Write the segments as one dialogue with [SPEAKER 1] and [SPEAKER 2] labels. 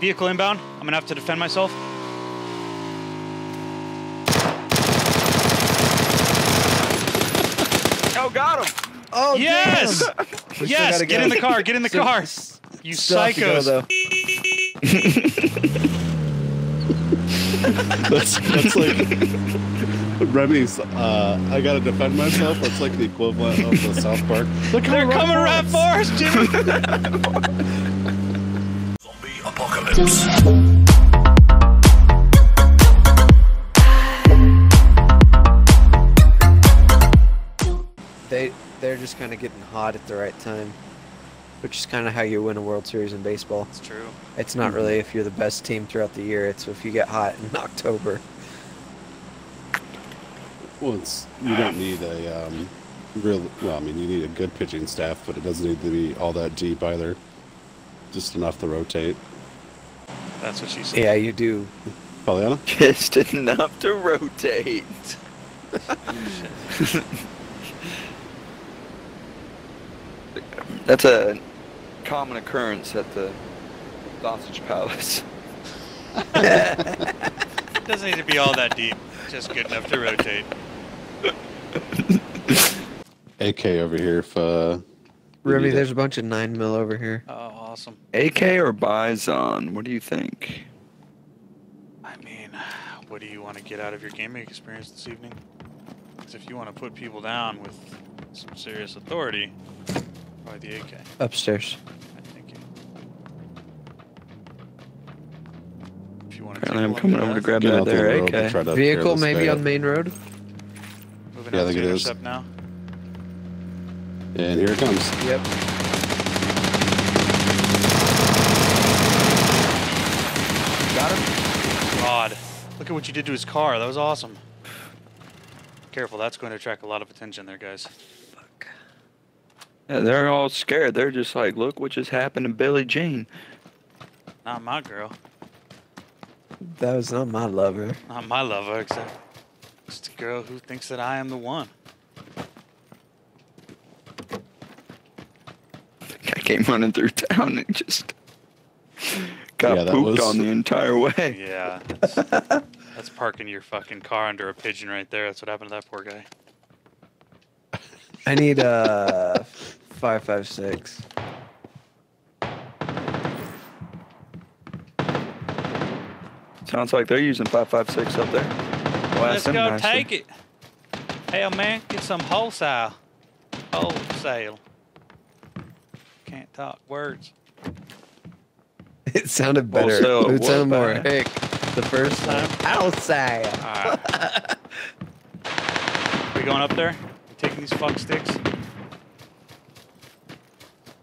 [SPEAKER 1] Vehicle inbound. I'm gonna have to defend myself.
[SPEAKER 2] Oh, got him.
[SPEAKER 3] Oh,
[SPEAKER 1] yes!
[SPEAKER 3] damn.
[SPEAKER 1] Yes!
[SPEAKER 3] gotta
[SPEAKER 1] Get
[SPEAKER 3] go.
[SPEAKER 1] in the car. Get in the
[SPEAKER 3] Still-
[SPEAKER 1] car. You
[SPEAKER 3] Still have to go,
[SPEAKER 1] psychos.
[SPEAKER 3] though.
[SPEAKER 4] That's, that's like Remy's. Uh, I gotta defend myself. That's like the equivalent of the South Park. They're
[SPEAKER 1] They're coming right for us, Jimmy.
[SPEAKER 5] Zombie apocalypse.
[SPEAKER 3] They they're just kind of getting hot at the right time, which is kind of how you win a World Series in baseball.
[SPEAKER 1] It's true.
[SPEAKER 3] It's not really if you're the best team throughout the year. It's if you get hot in October.
[SPEAKER 4] Well, it's, you don't need a um, real. Well, I mean, you need a good pitching staff, but it doesn't need to be all that deep either. Just enough to rotate.
[SPEAKER 1] That's what she said.
[SPEAKER 3] Yeah, you do.
[SPEAKER 4] Pollyanna.
[SPEAKER 2] Just enough to rotate. That's a common occurrence at the Sausage Palace.
[SPEAKER 1] Doesn't need to be all that deep. Just good enough to rotate.
[SPEAKER 4] AK over here. If uh, you
[SPEAKER 3] Remy, there's a bunch of nine mil over here.
[SPEAKER 1] Oh, awesome.
[SPEAKER 2] AK or Bizon? What do you think?
[SPEAKER 1] I mean, what do you want to get out of your gaming experience this evening? Because if you want to put people down with some serious authority, probably the AK.
[SPEAKER 3] Upstairs.
[SPEAKER 1] I think. If you want to
[SPEAKER 2] Apparently, I'm coming over to grab that there AK.
[SPEAKER 4] try
[SPEAKER 3] Vehicle maybe on
[SPEAKER 4] up.
[SPEAKER 3] main road.
[SPEAKER 1] Moving
[SPEAKER 4] Yeah, I
[SPEAKER 1] out
[SPEAKER 4] think
[SPEAKER 1] to
[SPEAKER 4] it is.
[SPEAKER 1] intercept now.
[SPEAKER 4] And here it comes.
[SPEAKER 3] Yep.
[SPEAKER 2] Got him?
[SPEAKER 1] God, look at what you did to his car. That was awesome. Careful, that's going to attract a lot of attention there, guys.
[SPEAKER 3] Fuck.
[SPEAKER 2] Yeah, they're all scared. They're just like, look what just happened to Billie Jean.
[SPEAKER 1] Not my girl.
[SPEAKER 3] That was not my lover.
[SPEAKER 1] Not my lover, except just a girl who thinks that I am the one.
[SPEAKER 2] I came running through town and just got
[SPEAKER 4] Yeah,
[SPEAKER 2] pooped
[SPEAKER 4] was-
[SPEAKER 2] on the entire way.
[SPEAKER 1] Yeah. That's, that's parking your fucking car under a pigeon right there. That's what happened to that poor guy.
[SPEAKER 3] I need uh five five six.
[SPEAKER 2] Sounds like they're using 556 up there.
[SPEAKER 1] Let's go take it. Hell, man, get some wholesale. Wholesale. Can't talk words.
[SPEAKER 3] It sounded better.
[SPEAKER 2] Wholesale,
[SPEAKER 3] it sounded more
[SPEAKER 2] bag?
[SPEAKER 3] hick the first time. Outside.
[SPEAKER 1] All right. we going up there? We taking these fuck sticks?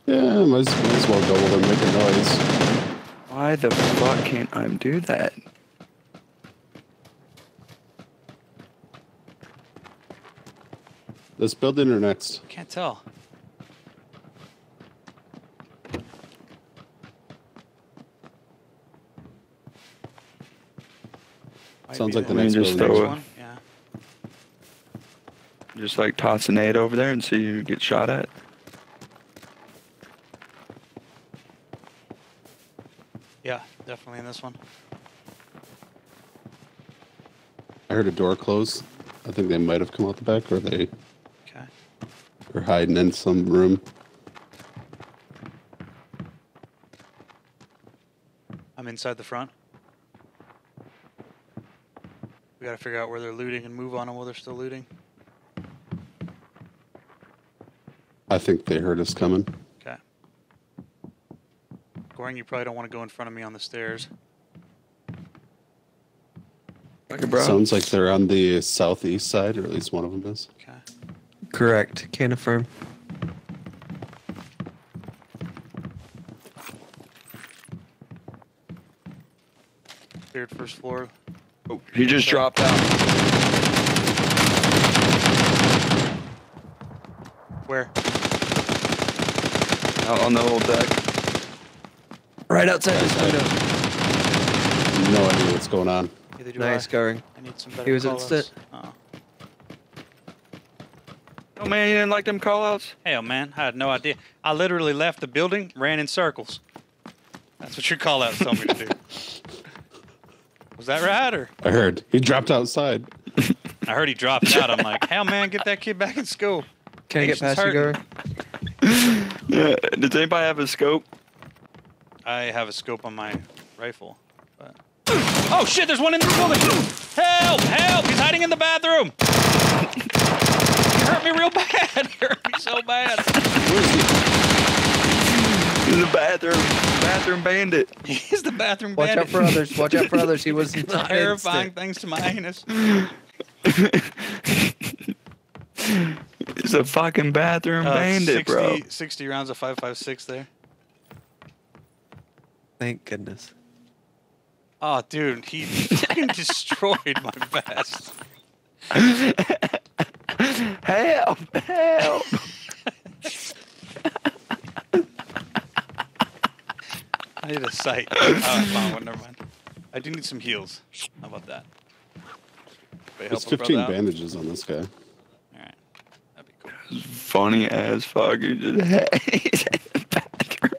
[SPEAKER 4] Yeah, might as, might as well go while they're making noise.
[SPEAKER 2] Why the fuck can't I do that?
[SPEAKER 4] This building or next?
[SPEAKER 1] Can't tell.
[SPEAKER 4] Sounds like the
[SPEAKER 2] We
[SPEAKER 4] next
[SPEAKER 2] just
[SPEAKER 4] building.
[SPEAKER 2] throw a-
[SPEAKER 1] one. Yeah.
[SPEAKER 2] Just like toss an eight over there and see you get shot at.
[SPEAKER 1] Yeah, definitely in this one.
[SPEAKER 4] I heard a door close. I think they might have come out the back, or they
[SPEAKER 1] Okay.
[SPEAKER 4] are hiding in some room.
[SPEAKER 1] I'm inside the front. We gotta figure out where they're looting and move on them while they're still looting.
[SPEAKER 4] I think they heard us coming.
[SPEAKER 1] Okay. Gohring, you probably don't want to go in front of me on the stairs.
[SPEAKER 2] Okay.
[SPEAKER 4] Sounds like they're on the southeast side, or at least one of them is.
[SPEAKER 1] Okay.
[SPEAKER 3] Correct. Can affirm.
[SPEAKER 1] Cleared first floor.
[SPEAKER 2] Oh, he just dropped out.
[SPEAKER 1] Where?
[SPEAKER 2] Out on the old deck.
[SPEAKER 3] Right outside this
[SPEAKER 4] Outside.
[SPEAKER 3] window.
[SPEAKER 4] No idea what's going on.
[SPEAKER 1] Neither do
[SPEAKER 3] Nice
[SPEAKER 1] I.
[SPEAKER 3] going.
[SPEAKER 1] I need some better
[SPEAKER 3] He was
[SPEAKER 1] call-outs.
[SPEAKER 3] instant.
[SPEAKER 1] Oh.
[SPEAKER 2] Oh man, you didn't like them callouts?
[SPEAKER 1] Hell, man, I had no idea. I literally left the building, ran in circles. That's That's what your call outs tell me to do. Was that right or?
[SPEAKER 4] I heard he dropped outside.
[SPEAKER 1] I heard he dropped out. I'm like, hell man, get that kid back in school.
[SPEAKER 3] Can I get
[SPEAKER 1] Patience
[SPEAKER 3] past you,
[SPEAKER 1] hurting.
[SPEAKER 3] Gar?
[SPEAKER 2] Yeah. Does anybody have a scope?
[SPEAKER 1] I have a scope on my rifle. But... Oh shit, there's one in the building! Help! Help! He's hiding in the bathroom! he hurt me real bad! He hurt me so bad!
[SPEAKER 2] In the bathroom. Bathroom bandit.
[SPEAKER 1] He's the bathroom
[SPEAKER 3] Watch
[SPEAKER 1] bandit.
[SPEAKER 3] Watch out for others. Watch out for others. He was not
[SPEAKER 1] Terrifying
[SPEAKER 3] instant.
[SPEAKER 1] thanks to my anus.
[SPEAKER 2] He's a fucking bathroom
[SPEAKER 1] Uh,
[SPEAKER 2] bandit,
[SPEAKER 1] 60,
[SPEAKER 2] bro.
[SPEAKER 1] 60 rounds of 5.56 there.
[SPEAKER 3] Thank goodness.
[SPEAKER 1] Oh, dude, he fucking destroyed my vest.
[SPEAKER 2] Help! Help!
[SPEAKER 1] I need a sight. Oh, fine, well, never mind. I do need some heals. How about that? Anybody
[SPEAKER 4] There's
[SPEAKER 1] help a brother
[SPEAKER 4] 15 bandages on this guy.
[SPEAKER 1] Alright. That'd be cool.
[SPEAKER 2] Funny as fuck. You just hey, he's in the bathroom.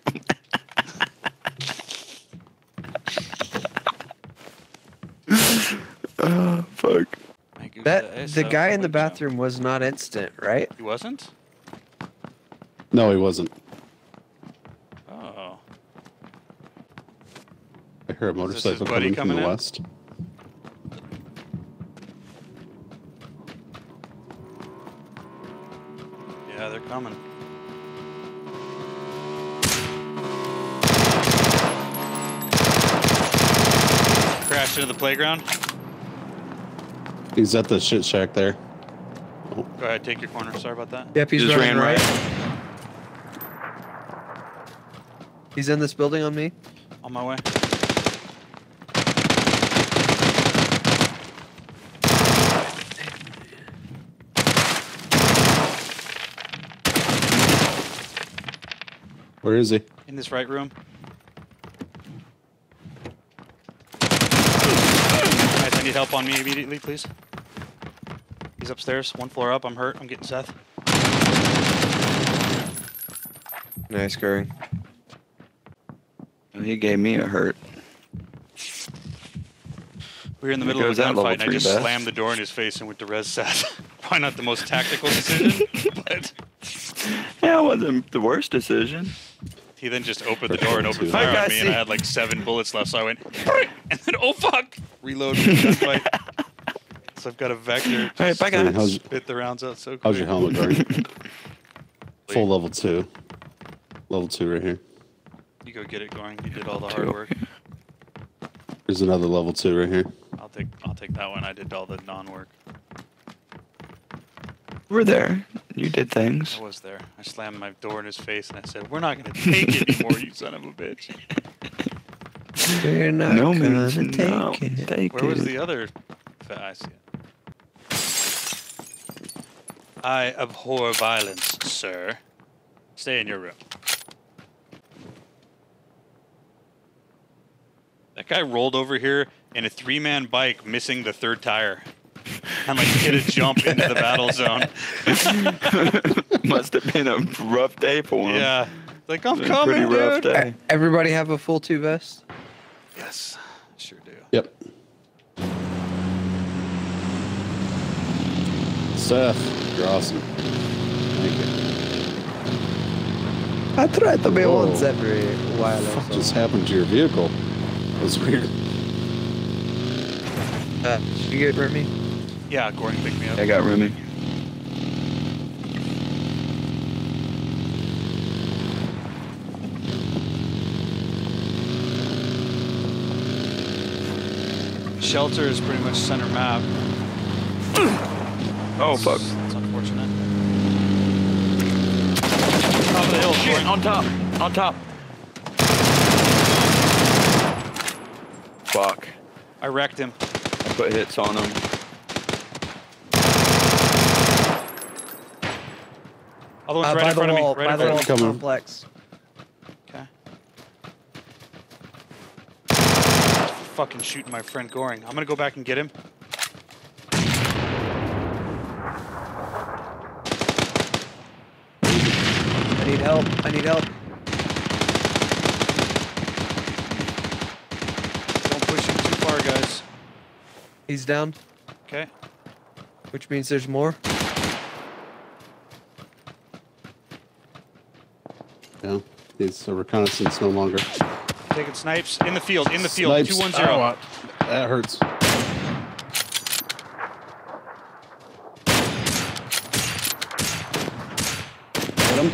[SPEAKER 2] oh fuck.
[SPEAKER 1] Thank you for
[SPEAKER 3] That the guy in the bathroom was not instant, right?
[SPEAKER 1] He wasn't?
[SPEAKER 4] No, he wasn't.
[SPEAKER 1] Oh.
[SPEAKER 4] I hear a
[SPEAKER 1] Is this his
[SPEAKER 4] motorcycle
[SPEAKER 1] buddy
[SPEAKER 4] coming, from the
[SPEAKER 1] in?
[SPEAKER 4] west.
[SPEAKER 1] Yeah, they're coming. Crashed into the playground.
[SPEAKER 4] He's at the shit shack there.
[SPEAKER 1] Go ahead, take your corner. Sorry about that.
[SPEAKER 3] Yep, he's
[SPEAKER 2] Just
[SPEAKER 3] running
[SPEAKER 2] ran
[SPEAKER 3] right. He's in this building on me.
[SPEAKER 1] On my way.
[SPEAKER 4] Where is he?
[SPEAKER 1] In this right room. Guys, I need help on me immediately, please. He's upstairs, one floor up. I'm hurt. I'm getting Seth.
[SPEAKER 3] Nice, Curry.
[SPEAKER 2] He gave me a hurt.
[SPEAKER 1] We were in the middle of a
[SPEAKER 2] that
[SPEAKER 1] gunfight, and I just
[SPEAKER 2] vest.
[SPEAKER 1] slammed the door in his face and went to res Seth. Probably not the most tactical decision, but
[SPEAKER 2] Yeah, it wasn't the worst decision.
[SPEAKER 1] He then just opened the door and opened fire
[SPEAKER 2] I
[SPEAKER 1] on me, and I had like seven bullets left, so I went, and then oh fuck, reload for the gunfight. so I've got a vector.
[SPEAKER 2] All right, bye
[SPEAKER 4] Hey,
[SPEAKER 2] guys.
[SPEAKER 4] how's-
[SPEAKER 1] Spit the rounds out so quick.
[SPEAKER 4] How's your helmet going? Full level two. Level two right here.
[SPEAKER 1] You go get it going. You did all the hard work.
[SPEAKER 4] There's another level two right here.
[SPEAKER 1] I'll take I'll take that one. I did all the non-work.
[SPEAKER 2] We're there. You did things.
[SPEAKER 1] I was there. I slammed my door in his face and I said, "We're not gonna take it anymore, you son of a bitch."
[SPEAKER 3] You're not
[SPEAKER 2] no
[SPEAKER 3] gonna take
[SPEAKER 2] no.
[SPEAKER 3] it.
[SPEAKER 2] Take
[SPEAKER 1] Where was the other? I see it. I abhor violence, sir. Stay in your room. That guy rolled over here in a three-man bike, missing the third tire, and like hit a jump into the battle zone.
[SPEAKER 2] Must have been a rough day for him.
[SPEAKER 1] Yeah, like I'm
[SPEAKER 2] Been a
[SPEAKER 1] coming,
[SPEAKER 2] pretty rough
[SPEAKER 1] dude.
[SPEAKER 2] day.
[SPEAKER 3] Everybody have a full two vest?
[SPEAKER 1] Yes, sure do.
[SPEAKER 4] Yep. Seth, you're awesome. Thank you.
[SPEAKER 3] I try to be
[SPEAKER 4] Whoa.
[SPEAKER 3] once every while. or
[SPEAKER 4] What
[SPEAKER 3] so.
[SPEAKER 4] just happened to your vehicle? That was weird.
[SPEAKER 3] Uh, did you get Remy?
[SPEAKER 1] Yeah, Gordon picked me up.
[SPEAKER 2] I got Remy.
[SPEAKER 1] Shelter is pretty much center map.
[SPEAKER 2] Oh fuck.
[SPEAKER 1] It's unfortunate. Top of the hill,
[SPEAKER 2] Shit, on top. On top. Fuck.
[SPEAKER 1] I wrecked him.
[SPEAKER 2] I put hits on him.
[SPEAKER 1] Other one's
[SPEAKER 3] uh,
[SPEAKER 1] right in front
[SPEAKER 3] wall,
[SPEAKER 1] of me. Right
[SPEAKER 3] by
[SPEAKER 1] in front of me.
[SPEAKER 3] complex.
[SPEAKER 1] Okay. Fucking shooting my friend Gohring. I'm gonna go back and get him.
[SPEAKER 3] I need help. I need help. Don't push him too far, guys. He's down.
[SPEAKER 1] Okay.
[SPEAKER 3] Which means there's more.
[SPEAKER 4] Yeah. He's a reconnaissance no longer.
[SPEAKER 1] Taking snipes in the field. In the field.
[SPEAKER 4] Snipes.
[SPEAKER 1] Two one zero.
[SPEAKER 4] Ow, that hurts. Hit him.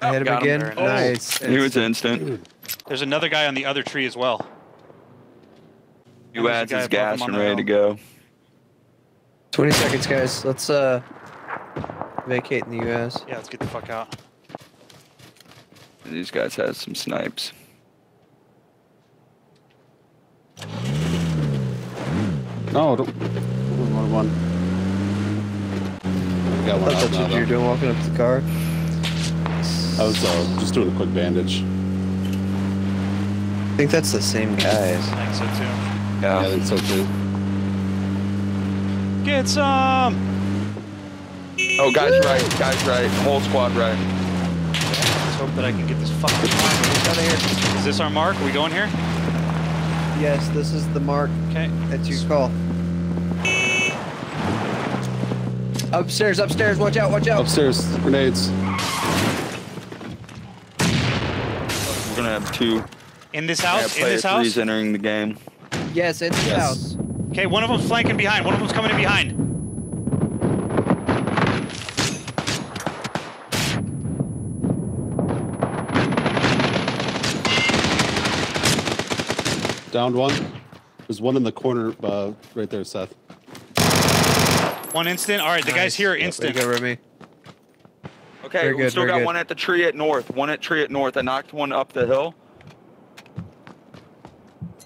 [SPEAKER 3] I hit him
[SPEAKER 2] got him.
[SPEAKER 3] again.
[SPEAKER 1] Oh.
[SPEAKER 3] Nice.
[SPEAKER 2] He was instant.
[SPEAKER 1] There's another guy on the other tree as well.
[SPEAKER 2] He
[SPEAKER 1] there's
[SPEAKER 2] adds his gas and ready to go.
[SPEAKER 3] 20 seconds, guys. Let's uh vacate in the U.S.
[SPEAKER 1] Yeah, let's get the fuck out.
[SPEAKER 2] These guys have some snipes.
[SPEAKER 4] No, don't. One, one, one. I got one
[SPEAKER 3] that's what you were doing, walking up to the car.
[SPEAKER 4] I was uh, just doing a quick bandage.
[SPEAKER 3] I think that's the same guys.
[SPEAKER 1] I think so too.
[SPEAKER 4] Yeah, I think so too.
[SPEAKER 1] Get some.
[SPEAKER 2] Oh, guys right. Guys right. Whole squad right.
[SPEAKER 1] Let's hope that I can get this fucking line.
[SPEAKER 3] Out of here.
[SPEAKER 1] Is this our mark? Are we going here?
[SPEAKER 3] Yes, this is the mark.
[SPEAKER 1] Okay.
[SPEAKER 3] That's your call. Upstairs, upstairs. Watch out, watch out.
[SPEAKER 4] Upstairs, grenades.
[SPEAKER 2] We're gonna have two.
[SPEAKER 1] In this
[SPEAKER 2] Yeah,
[SPEAKER 1] house? In this house?
[SPEAKER 2] three's entering the game.
[SPEAKER 3] Yes, in the
[SPEAKER 4] Yes.
[SPEAKER 3] house.
[SPEAKER 1] Okay, one of them's flanking behind. One of them's coming in behind.
[SPEAKER 4] Downed one. There's one in the corner uh, right there, Seth.
[SPEAKER 1] One instant. All right, the guys here are
[SPEAKER 3] Yep, way
[SPEAKER 1] instant.
[SPEAKER 3] to go, Remy.
[SPEAKER 2] Okay,
[SPEAKER 3] Very
[SPEAKER 2] we
[SPEAKER 3] good,
[SPEAKER 2] still got
[SPEAKER 3] good.
[SPEAKER 2] one at the tree at north. One at tree at north. I knocked one up the hill.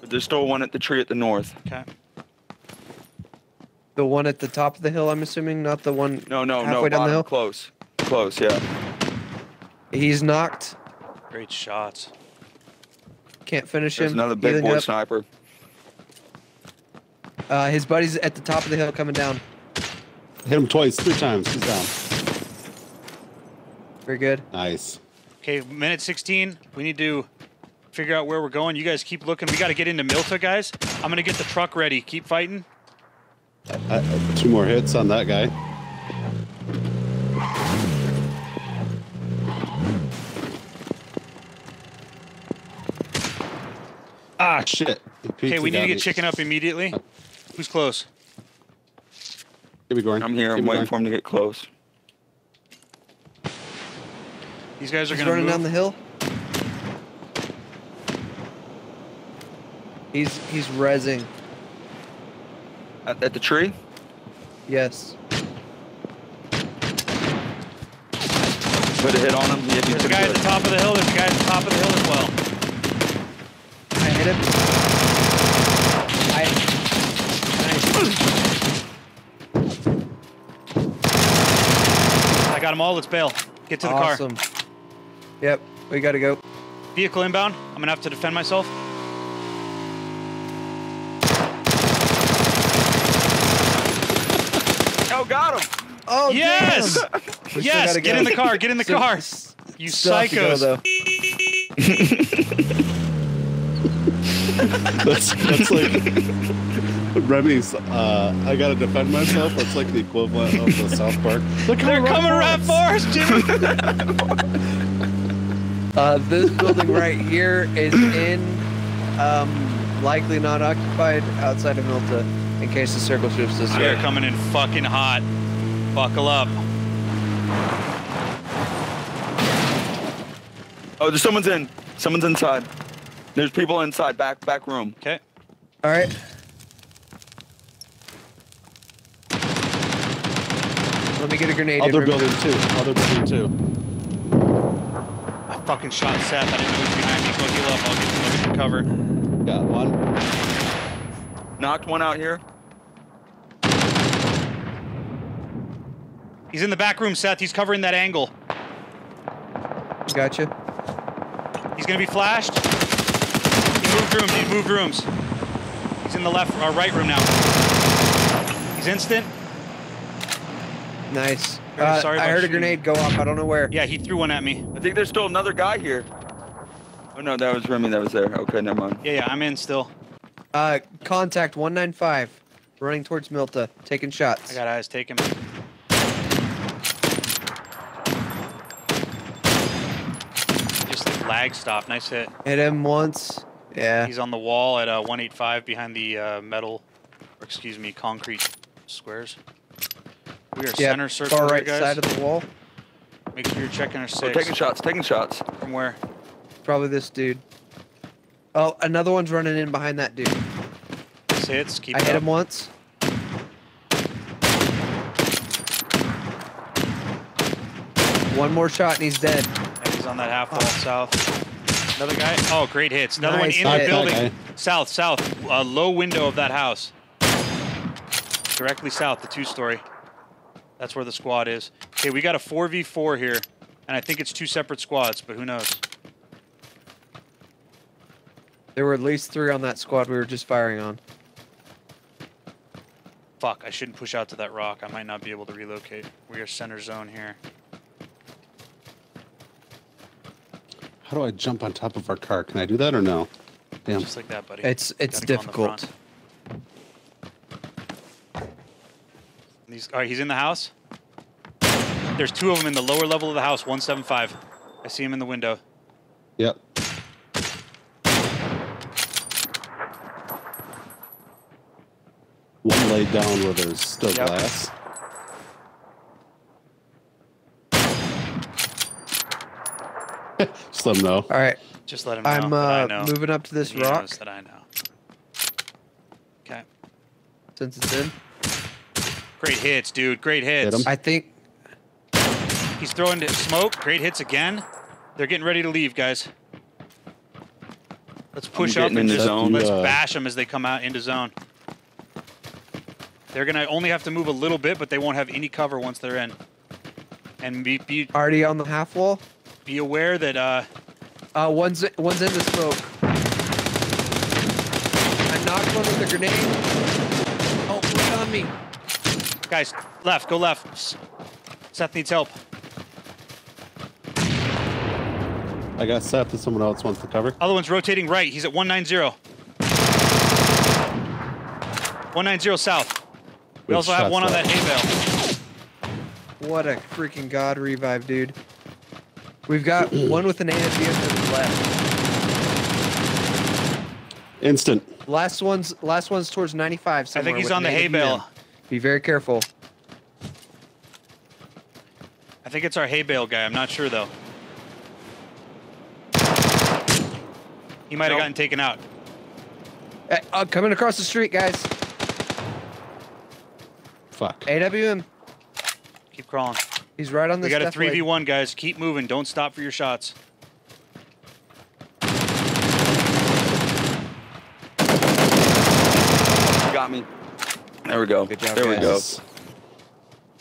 [SPEAKER 2] But there's still one at the tree at the north.
[SPEAKER 1] Okay.
[SPEAKER 3] The one at the top of the hill, I'm assuming, not the one
[SPEAKER 2] No, no, no.
[SPEAKER 3] halfway down the
[SPEAKER 2] bottom,
[SPEAKER 3] hill.
[SPEAKER 2] Close. Close, yeah.
[SPEAKER 3] He's knocked.
[SPEAKER 1] Great shots.
[SPEAKER 3] Can't finish
[SPEAKER 2] There's
[SPEAKER 3] him.
[SPEAKER 2] another big
[SPEAKER 3] Healing
[SPEAKER 2] boy
[SPEAKER 3] up.
[SPEAKER 2] sniper.
[SPEAKER 3] Uh, his buddy's at the top of the hill coming down.
[SPEAKER 4] Hit him twice, three times. He's down.
[SPEAKER 3] Very good.
[SPEAKER 4] Nice.
[SPEAKER 1] Okay, minute 16. We need to figure out where we're going. You guys keep looking. We got to get into Mylta, guys. I'm going to get the truck ready. Keep fighting.
[SPEAKER 4] Uh, two more hits on that guy. Ah, shit.
[SPEAKER 1] Okay, we need to get
[SPEAKER 4] me.
[SPEAKER 1] chicken up immediately. Who's close?
[SPEAKER 4] Keep me going.
[SPEAKER 2] I'm here. I'm waiting for him to get close.
[SPEAKER 1] These guys are going to
[SPEAKER 3] running
[SPEAKER 1] move.
[SPEAKER 3] down the hill. He's he's rezzing.
[SPEAKER 2] At, at the tree?
[SPEAKER 3] Yes.
[SPEAKER 2] Put a hit on him. Yeah, he's
[SPEAKER 1] There's a
[SPEAKER 2] pretty
[SPEAKER 1] guy at the top of the hill. There's a guy at the top of the hill as well.
[SPEAKER 3] I hit him. I. Nice.
[SPEAKER 1] I got them all. Let's bail. Get to the car.
[SPEAKER 3] awesome. Yep, we gotta go.
[SPEAKER 1] Vehicle inbound. I'm going to have to defend myself.
[SPEAKER 2] Oh, got him.
[SPEAKER 3] Oh
[SPEAKER 1] Yes!
[SPEAKER 3] damn!
[SPEAKER 1] Yes!
[SPEAKER 3] gotta
[SPEAKER 1] Get
[SPEAKER 3] go.
[SPEAKER 1] in the car. Get in the
[SPEAKER 3] Still-
[SPEAKER 1] car. You
[SPEAKER 3] still have go,
[SPEAKER 1] psychos.
[SPEAKER 3] though.
[SPEAKER 4] That's, that's like Remy's. Uh, I gotta defend myself. That's like the equivalent of the South Park. They're
[SPEAKER 1] They're coming right for us, Jimmy.
[SPEAKER 3] Uh, this building right here is in, um, likely not occupied outside of Mylta, in case the circle shifts this way.
[SPEAKER 1] They're coming in fucking hot. Buckle up.
[SPEAKER 2] Oh, there's someone's in. Someone's inside. There's people inside. Back back room.
[SPEAKER 1] Okay.
[SPEAKER 3] All right. Let me get a grenade.
[SPEAKER 4] Other
[SPEAKER 3] in.
[SPEAKER 4] building too. Other building too.
[SPEAKER 1] I fucking shot Seth. I didn't know he was behind me. Go heal up. I'll get, I'll get some cover.
[SPEAKER 4] Got one.
[SPEAKER 2] Knocked one out here.
[SPEAKER 1] He's in the back room, Seth. He's covering that angle.
[SPEAKER 3] Gotcha.
[SPEAKER 1] He's gonna be flashed. He moved rooms. He moved rooms. He's in the left or right room now. He's instant.
[SPEAKER 3] Nice. Uh,
[SPEAKER 1] sorry
[SPEAKER 3] I
[SPEAKER 1] about
[SPEAKER 3] heard a
[SPEAKER 1] shooting.
[SPEAKER 3] grenade go off. I don't know where.
[SPEAKER 1] Yeah, he threw one at me.
[SPEAKER 2] I think there's still another guy here. Oh no, that was Remy that was there. Okay, never mind.
[SPEAKER 1] Yeah, yeah, I'm in still.
[SPEAKER 3] Uh, contact 195. Running towards Mylta. Taking shots.
[SPEAKER 1] I got eyes. Take him. Just like lag stop. Nice hit.
[SPEAKER 3] Hit him once. Yeah.
[SPEAKER 1] He's on the wall at uh, 185 behind the uh, metal, or excuse me, concrete squares. We are
[SPEAKER 3] Yep,
[SPEAKER 1] center circle
[SPEAKER 3] Far
[SPEAKER 1] here,
[SPEAKER 3] right
[SPEAKER 1] guys.
[SPEAKER 3] side of the wall.
[SPEAKER 1] Make sure you're checking our
[SPEAKER 2] Oh,
[SPEAKER 1] six.
[SPEAKER 2] taking shots, taking shots.
[SPEAKER 1] From where?
[SPEAKER 3] Probably this dude. Oh, another one's running in behind that dude.
[SPEAKER 1] Nice hits. Keep
[SPEAKER 3] I
[SPEAKER 1] it
[SPEAKER 3] hit
[SPEAKER 1] up.
[SPEAKER 3] him once. One more shot and he's dead.
[SPEAKER 1] Yeah, he's on that half wall south. Another guy. Oh, great hits. Another
[SPEAKER 3] Nice
[SPEAKER 1] one in the building. South, south. Uh, low window of that house. Directly south, the two-story. That's where the squad is. Okay, we got a 4v4 here, and I think it's two separate squads, but who knows?
[SPEAKER 3] There were at least three on that squad we were just firing on.
[SPEAKER 1] Fuck, I shouldn't push out to that rock. I might not be able to relocate. We are center zone here.
[SPEAKER 4] How do I jump on top of our car? Can I do that or no? Damn.
[SPEAKER 1] Just like that, buddy.
[SPEAKER 3] It's it's
[SPEAKER 1] Gotta go on the
[SPEAKER 3] difficult.
[SPEAKER 1] These, all right, he's in the house. There's two of them in the lower level of the house, 175. I see him in the window.
[SPEAKER 4] Yep. One laid down where there's still
[SPEAKER 1] Yep.
[SPEAKER 4] glass. Just let them know.
[SPEAKER 3] All right,
[SPEAKER 1] Just let him know.
[SPEAKER 3] I'm
[SPEAKER 1] that I
[SPEAKER 3] uh,
[SPEAKER 1] know.
[SPEAKER 3] moving up to this
[SPEAKER 1] He
[SPEAKER 3] rock
[SPEAKER 1] knows that I know. Okay.
[SPEAKER 3] since it's in.
[SPEAKER 1] Great hits, dude. Great hits.
[SPEAKER 4] him.
[SPEAKER 3] I think
[SPEAKER 1] He's throwing smoke. Great hits again. They're getting ready to leave, guys. Let's push up
[SPEAKER 2] getting
[SPEAKER 1] and
[SPEAKER 2] in the
[SPEAKER 1] just
[SPEAKER 2] zone.
[SPEAKER 1] let's
[SPEAKER 4] Uh,
[SPEAKER 1] bash them as they come out into zone. They're gonna only have to move a little bit, but they won't have any cover once they're in. And be be,
[SPEAKER 3] already on the half wall.
[SPEAKER 1] Be aware that uh,
[SPEAKER 3] Uh, one's one's in the smoke. I knocked one with a grenade. Oh, look on me.
[SPEAKER 1] guys, left, go left. Seth needs help.
[SPEAKER 4] I got Seth if someone else wants to cover.
[SPEAKER 1] Other one's rotating right. He's at 190. 190 south. We
[SPEAKER 4] Good
[SPEAKER 1] also have one on that hay bale.
[SPEAKER 3] What a freaking god revive, dude. We've got one with an AWM to the left.
[SPEAKER 4] Instant.
[SPEAKER 3] Last one's last one's towards 95.
[SPEAKER 1] I think he's on the hay bale.
[SPEAKER 3] Be very careful.
[SPEAKER 1] I think it's our hay bale guy. I'm not sure though. He might have
[SPEAKER 2] Nope.
[SPEAKER 1] gotten taken out.
[SPEAKER 3] Hey, uh, coming across the street, guys.
[SPEAKER 4] Fuck.
[SPEAKER 3] AWM.
[SPEAKER 1] Keep crawling.
[SPEAKER 3] He's right on
[SPEAKER 1] We got a 3v1, guys. Keep moving. Don't stop for your shots.
[SPEAKER 2] Got me. There we go.
[SPEAKER 3] Good job,
[SPEAKER 2] there we go.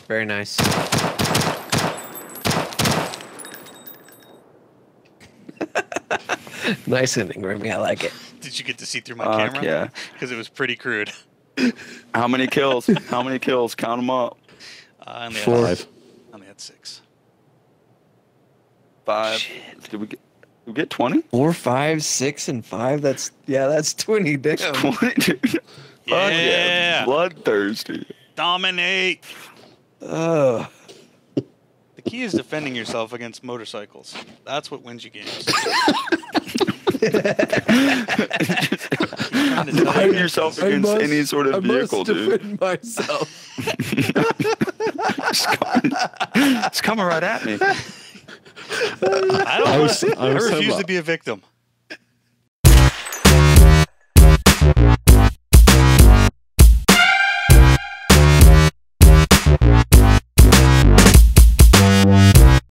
[SPEAKER 3] Very nice. nice ending, Remy. I like it.
[SPEAKER 1] Did you get to see through my
[SPEAKER 2] Fuck
[SPEAKER 1] camera?
[SPEAKER 2] yeah.
[SPEAKER 1] Because it was pretty crude.
[SPEAKER 2] How many kills? How many kills? Count them up.
[SPEAKER 1] Uh, only,
[SPEAKER 3] Four.
[SPEAKER 4] Five.
[SPEAKER 1] I only had six.
[SPEAKER 2] Five. Did we get? Did we get twenty?
[SPEAKER 3] Four, five, six, and five. That's yeah, that's twenty. Damn.
[SPEAKER 2] Twenty, dude. Fuck
[SPEAKER 1] Yeah.
[SPEAKER 2] Bloodthirsty.
[SPEAKER 1] Dominate.
[SPEAKER 3] Ugh.
[SPEAKER 1] The key is defending yourself against motorcycles. That's what wins you games.
[SPEAKER 2] Defend yourself against any sort of
[SPEAKER 3] I
[SPEAKER 2] vehicle,
[SPEAKER 3] must
[SPEAKER 2] dude.
[SPEAKER 3] defend myself.
[SPEAKER 2] It's coming, it's coming right at me.
[SPEAKER 1] I don't.
[SPEAKER 4] I was- I
[SPEAKER 1] I refuse
[SPEAKER 4] so-
[SPEAKER 1] to be a victim.